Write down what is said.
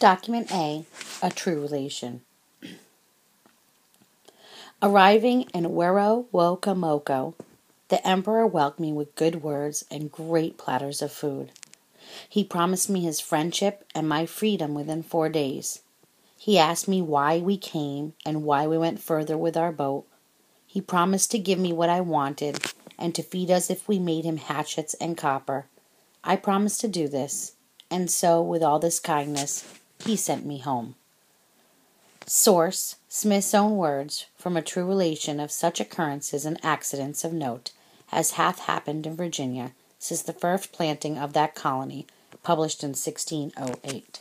Document A A True Relation. Arriving in Wero Werowocomoco, the Emperor welcomed me with good words and great platters of food. He promised me his friendship and my freedom within four days. He asked me why we came and why we went further with our boat. He promised to give me what I wanted and to feed us if we made him hatchets and copper. I promised to do this, and so, with all this kindness, he sent me home. Source Smith's own words from a true relation of such occurrences and accidents of note as hath happened in Virginia since the first planting of that colony, published in 1608.